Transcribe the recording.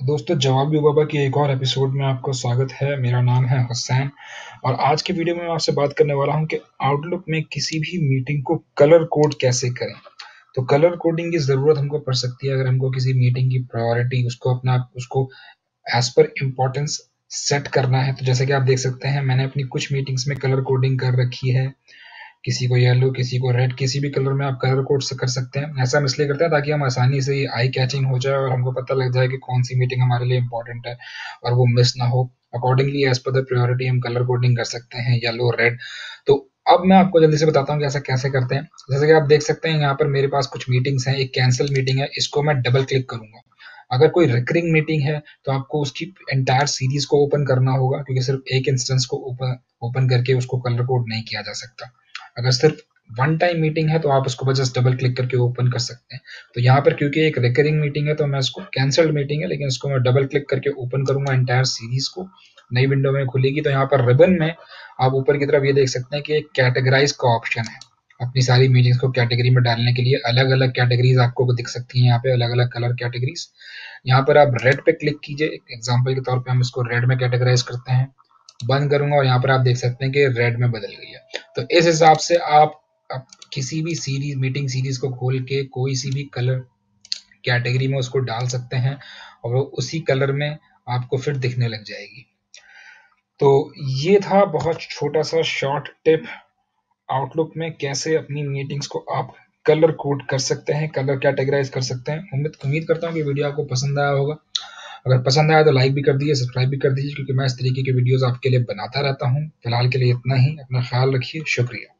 दोस्तों, जवाबी बाबा की एक और एपिसोड में आपका स्वागत है। मेरा नाम है हुसैन और आज के वीडियो में मैं आपसे बात करने वाला हूँ कि आउटलुक में किसी भी मीटिंग को कलर कोड कैसे करें। तो कलर कोडिंग की ज़रूरत हमको पड़ सकती है अगर हमको किसी मीटिंग की प्रायोरिटी उसको अपना, उसको एज पर इम्पोर्टेंस सेट करना है। तो जैसे कि आप देख सकते हैं, मैंने अपनी कुछ मीटिंग्स में कलर कोडिंग कर रखी है। किसी को येलो किसी को रेड किसी भी कलर में आप कलर कोड कर सकते हैं। ऐसा हम इसलिए करते हैं ताकि हम आसानी से आई कैचिंग हो जाए और हमको पता लग जाए कि कौन सी मीटिंग हमारे लिए इंपॉर्टेंट है और वो मिस ना हो। Accordingly as per the priority हम कलर कोडिंग कर सकते हैं येलो रेड तो अब मैं आपको जल्दी से बताता हूँ कि ऐसा कैसे करते हैं। जैसे कि आप देख सकते हैं, यहाँ पर मेरे पास कुछ मीटिंग्स हैं, एक कैंसिल मीटिंग है, इसको मैं डबल क्लिक करूँगा। अगर कोई रिकरिंग मीटिंग है तो आपको उसकी एंटायर सीरीज़ को ओपन करना होगा, क्योंकि सिर्फ़ एक इंस्टेंस को ओपन ओपन करके उसको कलर कोड नहीं किया जा सकता। अगर सिर्फ़ वन टाइम मीटिंग है तो आप उसको जस्ट डबल क्लिक करके ओपन कर सकते हैं। तो यहाँ पर क्योंकि एक रिकरिंग मीटिंग है तो मैं इसको कैंसल्ड मीटिंग है, लेकिन इसको मैं डबल क्लिक करके ओपन करूँगा एंटायर सीरीज़ को। नई विंडो में खुलेगी तो यहाँ पर रिबन में आप ऊपर की तरफ़ ये देख सकते हैं कि एक कैटेगराइज का ऑप्शन है। अपनी सारी मीटिंग्स को कैटेगरी में डालने के लिए अलग अलग कैटेगरीज आपको दिख सकती हैं यहाँ पे अलग अलग कलर कैटेगरीज यहाँ पर आप रेड पे क्लिक कीजिए। एग्ज़ाम्पल के तौर पे हम इसको रेड में कैटेगराइज करते हैं। बंद करूँगा और यहाँ पर आप देख सकते हैं कि रेड में बदल गई। तो इस हिसाब से आप, आप किसी भी सीरीज़ मीटिंग सीरीज़ को खोल के कोई सी भी कलर कैटेगरी में उसको डाल सकते हैं और वो उसी कलर में आपको फिर दिखने लग जाएगी। तो ये था बहुत छोटा सा शॉर्ट टिप आउटलुक में कैसे अपनी मीटिंग्स को आप कलर कोड कर सकते हैं कलर कैटेगराइज कर सकते हैं। उम्मीद उम्मीद करता हूँ कि वीडियो आपको पसंद आया होगा। अगर पसंद आया तो लाइक भी कर दीजिए सब्सक्राइब भी कर दीजिए, क्योंकि मैं इस तरीके के वीडियोज़ आपके लिए बनाता रहता हूँ। फ़िलहाल के लिए इतना ही, अपना ख्याल रखिए, शुक्रिया।